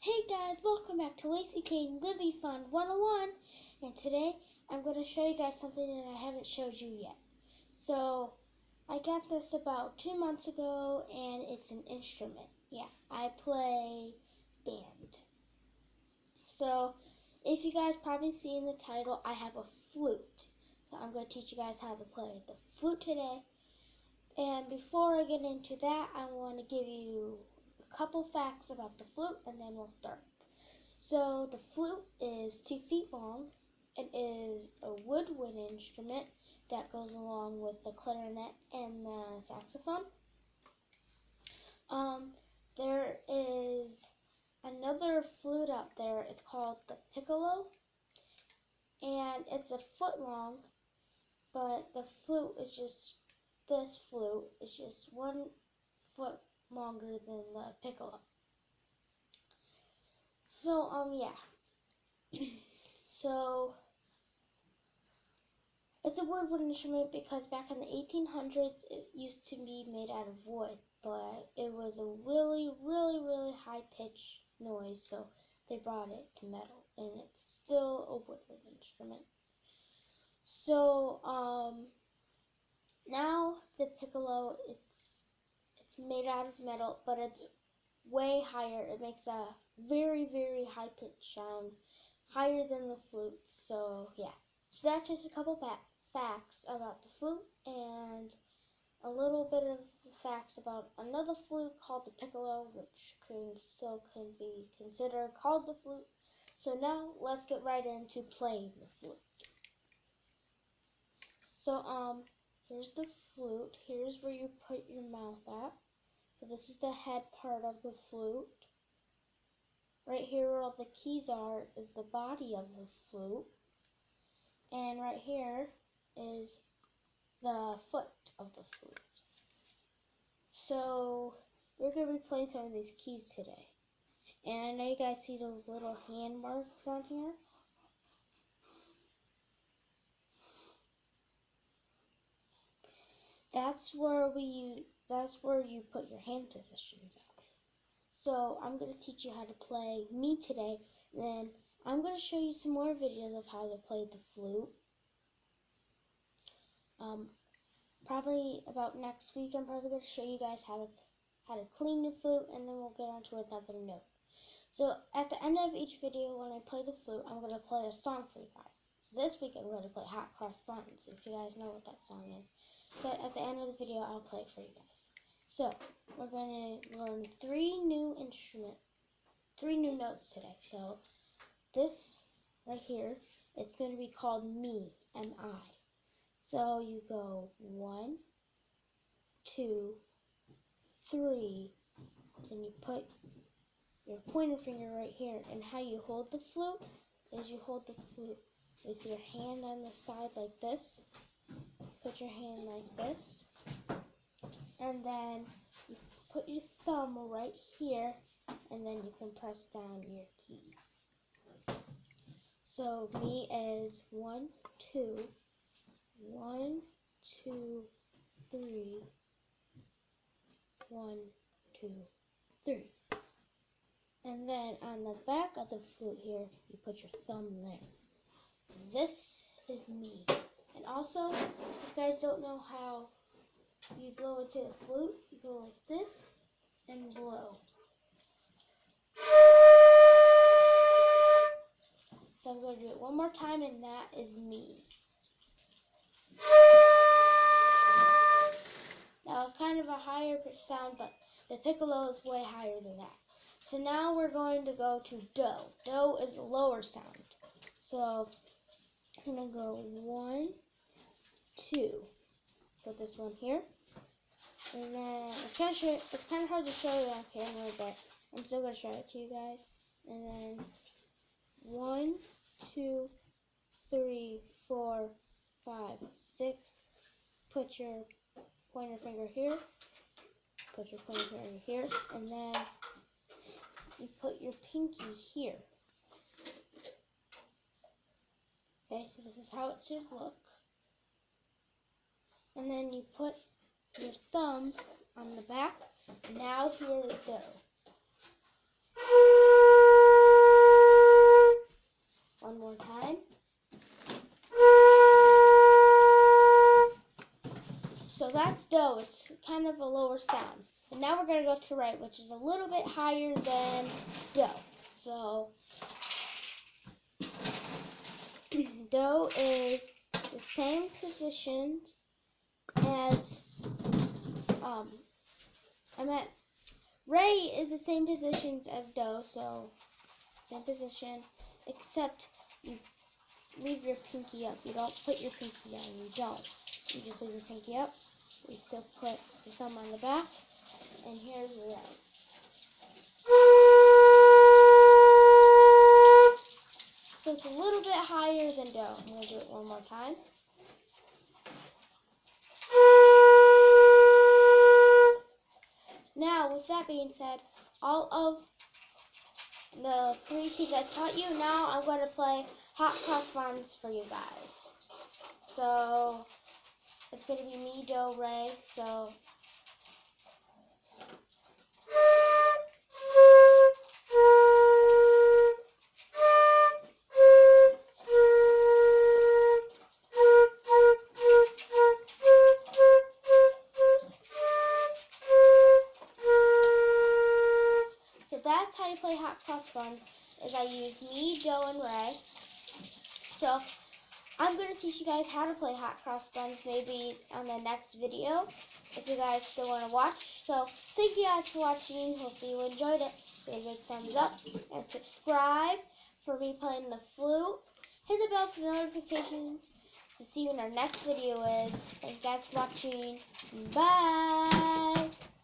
Hey guys, welcome back to Lacey Kane Livy Fun 101 and today I'm going to show you guys something that I haven't showed you yet. So, I got this about two months ago and it's an instrument. Yeah, I play band. So, if you guys probably see in the title, I have a flute. So I'm going to teach you guys how to play the flute today. And before I get into that, I want to give you couple facts about the flute and then we'll start. So the flute is two feet long. It is a woodwind instrument that goes along with the clarinet and the saxophone. Um, there is another flute out there. It's called the piccolo, and it's a foot long, but the flute is just this flute. It's just one foot longer than the piccolo. So, um, yeah. so, it's a woodwind instrument because back in the 1800s it used to be made out of wood, but it was a really, really, really high pitched noise, so they brought it to metal, and it's still a woodwind instrument. So, um, now the piccolo, it's made out of metal, but it's way higher. It makes a very, very high pitched sound, higher than the flute. So, yeah. So, that's just a couple facts about the flute and a little bit of facts about another flute called the piccolo, which can still can be considered called the flute. So now let's get right into playing the flute. So um, here's the flute. Here's where you put your mouth at. So this is the head part of the flute. Right here where all the keys are is the body of the flute. And right here is the foot of the flute. So we're going to be playing some of these keys today. And I know you guys see those little hand marks on here. That's where we that's where you put your hand positions. So I'm going to teach you how to play mi today. Then I'm going to show you some more videos of how to play the flute. Um, probably about next week, I'm probably going to show you guys how to how to clean the flute, and then we'll get on to another note. So at the end of each video, when I play the flute, I'm going to play a song for you guys. So this week, I'm going to play Hot Cross Buns, if you guys know what that song is. But at the end of the video, I'll play it for you guys. So, we're going to learn three new instrument, three new notes today. So, this right here is going to be called mi, M-I. So, you go one, two, three, then you put your pointer finger right here. And how you hold the flute is you hold the flute with your hand on the side like this put your hand like this. And then you put your thumb right here, and then you can press down your keys. So mi is one, two, one, two, three, one, two, three. And then on the back of the flute here, you put your thumb there. This is mi. And also, if you guys don't know how you blow into the flute, you go like this and blow. So I'm going to do it one more time, and that is mi. That was kind of a higher pitch sound, but the piccolo is way higher than that. So now we're going to go to do. Do is a lower sound. So I'm going to go one, two. Put this one here. And then it's kind of it's kind of hard to show it on camera, but I'm still gonna show it to you guys. And then one, two, three, four, five, six. Put your pointer finger here. Put your pointer finger here, and then you put your pinky here. Okay, so this is how it should look. And then you put your thumb on the back. Now here is go. One more time. So that's do. It's kind of a lower sound. Now we're going to go to right, which is a little bit higher than do. So, do is the same position as, um, I meant, Re is the same positions as do, so same position, except you leave your pinky up. You don't put your pinky down. You don't. You just leave your pinky up. You still put your thumb on the back. And here's round. So it's a little bit higher than do. I'm going to do it one more time. Now, with that being said, all of the three keys I taught you, now I'm going to play hot cross buns for you guys. So, it's going to be mi, do, re, so... So that's how you play hot cross buns, is I use mi, Joe, and re. So I'm going to teach you guys how to play hot cross buns maybe on the next video if you guys still want to watch. So thank you guys for watching. Hopefully you enjoyed it. Give it a thumbs up and subscribe for me playing the flute. Hit the bell for notifications to see when our next video is. Thank you guys for watching. Bye.